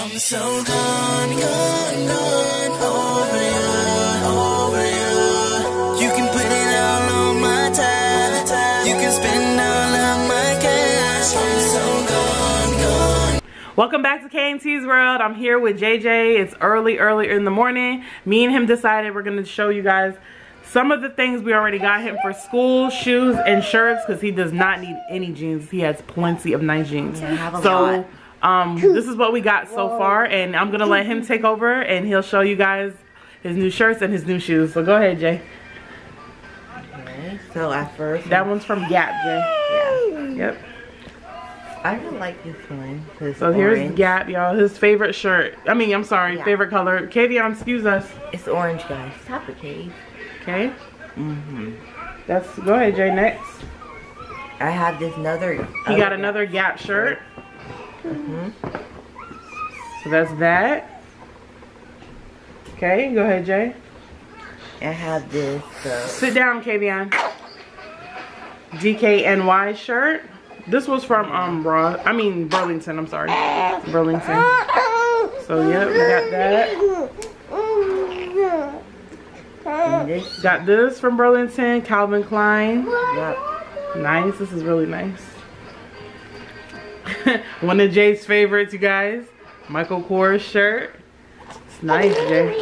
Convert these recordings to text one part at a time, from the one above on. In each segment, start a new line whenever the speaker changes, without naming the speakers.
I'm so gone, gone, gone over you, over you. You can put it all on my tab. You can spend all of my cash. I'm so gone, gone.
Welcome back to KNT's World. I'm here with JJ. It's early, early in the morning. Me and him decided we're going to show you guys some of the things we already got him for school, shoes, and shirts because he does not need any jeans. He has plenty of nice jeans.
Yeah, have a
so,
lot.
Um, this is what we got so far, and I'm going to let him take over, and he'll show you guys his new shirts and his new shoes. So go ahead, Jay.
Okay, so at first,
That one's from Gap, Jay.
yeah,
Yep.
I really like this one. This
So here's
orange.
Gap, y'all. His favorite shirt. I mean, I'm sorry,
Yeah.
favorite color. Kavion, excuse us.
It's orange, guys. Stop it, Cave.
Okay.
Mm-hmm.
That's go ahead, Jay. Next,
I have this another.
he got another Gap shirt.
Hmm
So that's that. Okay, go ahead, Jay.
I have this. Uh,
Sit down, Kavion. DKNY shirt. This was from um. I mean Burlington. I'm sorry, Burlington. So yep, we got that.
this.
Got this from Burlington. Calvin Klein.
Yep.
Nice. This is really nice. One of Jay's favorites, you guys. Michael Kors shirt. It's nice, Jay.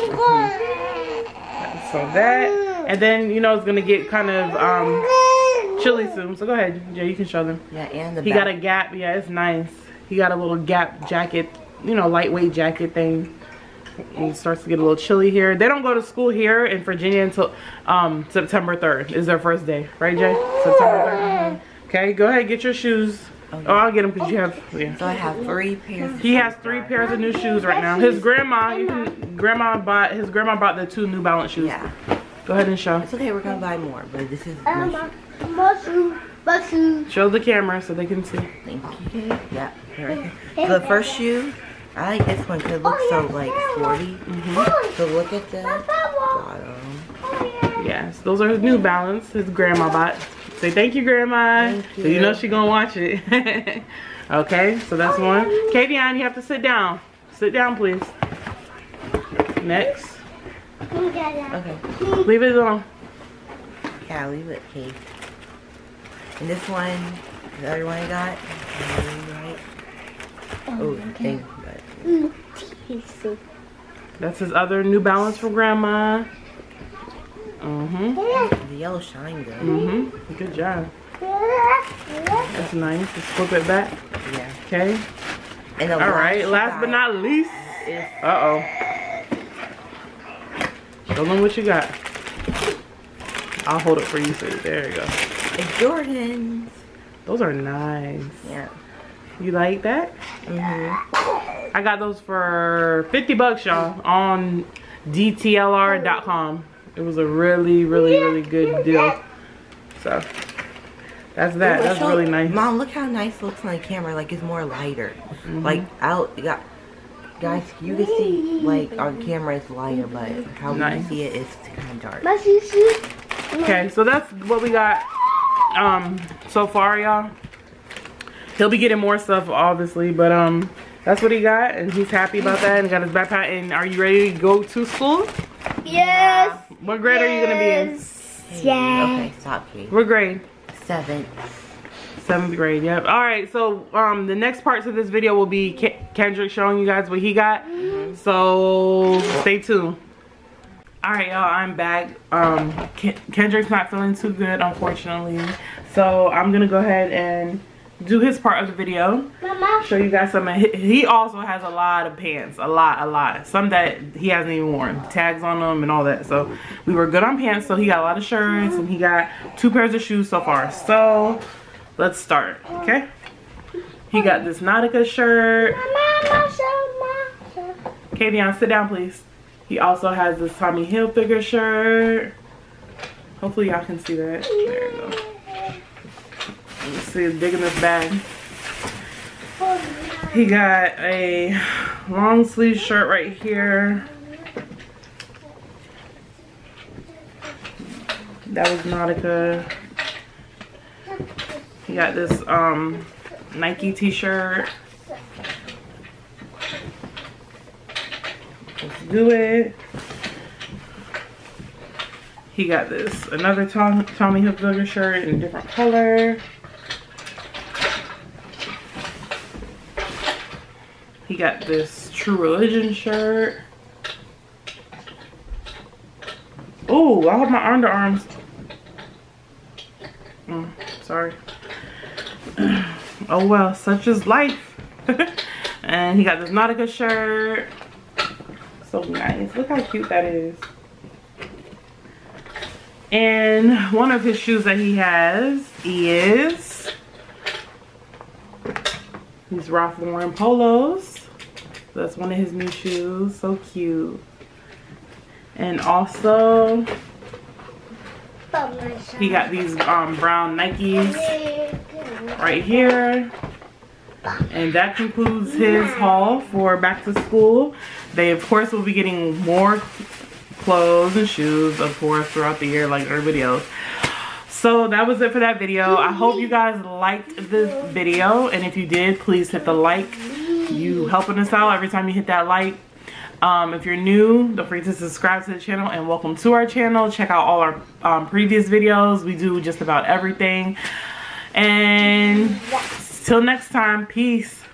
So that, and then you know it's gonna get kind of um chilly soon. So go ahead, Jay. You can show them.
Yeah, and the.
He
back.
got a Gap. Yeah, it's nice. He got a little Gap jacket. You know, lightweight jacket thing. And It starts to get a little chilly here. They don't go to school here in Virginia until um, September 3rd is their first day. Right, Jay? September 3rd. Okay, go ahead, get your shoes.
Okay.
Oh, I'll get them because you have, yeah.
So I have three pairs.
He has three pairs of new shoes right now. His grandma, you can, grandma bought, his grandma bought the two New Balance shoes.
Yeah.
Go ahead and show.
It's okay. We're gonna buy more, but this is. My shoe.
Show the camera so they can see.
Thank you. Yeah. Right. So the first shoe, I like this one because it looks so like sporty.
Mm-hmm.
So look at the bottom.
Yes, those are his New Balance. His grandma bought. Say thank you, grandma.
Thank
So you know she gonna watch it. okay, so that's one. Kavion, you have to sit down. Sit down, please. Next,
Okay.
leave it alone.
Yeah, leave it, Kate. And this one, the other one I got, right? Oh, oh thank you. Mm,
that's his other New Balance from grandma. Mm-hmm.
The yellow shine good.
Mm-hmm. Good job. That's nice. Let's flip it back.
Yeah.
Okay.
And
All right. Last but not least. Uh-oh. Show them what you got. I'll hold it for you. So there you go.
it's Jordans.
Those are nice.
Yeah.
You like that?
Mhm.
I got those for 50 bucks, y'all, on DTLR.com. It was a really, really, really good deal. So, that's that.
Ooh,
That's
show-
really nice.
Mom, look how nice it looks on the camera. Like it's more lighter.
Mm-hmm.
Like out, you got guys, you can see like on camera it's lighter, but how we
Nice.
can see it is kind of dark.
Okay, so that's what we got um so far, y'all. He'll be getting more stuff, obviously, but um, that's what he got, and he's happy about that, and got his backpack. And are you ready to go to school?
Yes.
What grade are you gonna be in?
Yeah.
Okay, stop, Kate.
What grade?
Seventh.
Seventh grade. Yep. All right. So um, the next parts of this video will be Ke- Kendrick showing you guys what he got. So stay tuned. All right, y'all. I'm back. Um, Ken- Kendrick's not feeling too good, unfortunately. So I'm gonna go ahead and do his part of the video.
Mama.
Show you guys some. of He also has a lot of pants, a lot, a lot. Some that he hasn't even worn, tags on them and all that. So we were good on pants. So he got a lot of shirts and he got two pairs of shoes so far. So let's start. Okay. He got this Nautica shirt.
Mama, show, mama.
Kavion, sit down, please. He also has this Tommy Hilfiger shirt. Hopefully y'all can see that. There you go. See, digging this bag. He got a long sleeve shirt right here. That was Nautica. He got this um Nike t-shirt. Let's do it. He got this another Tom, Tommy Hilfiger shirt in a different color. He got this True Religion shirt. Oh, I have my underarms. Mm, sorry. oh well, such is life. and he got this Nautica shirt. So nice. Look how cute that is. And one of his shoes that he has is these Ralph Lauren polos. That's one of his new shoes. So cute. And also, he got these um, brown Nikes right here. And that concludes his haul for back to school. They, of course, will be getting more clothes and shoes, of course, throughout the year like everybody else. So that was it for that video. I hope you guys liked this video. And if you did, please hit the like. You helping us out every time you hit that like. Um, if you're new, don't forget to subscribe to the channel and welcome to our channel. Check out all our um, previous videos. We do just about everything. And till next time, peace.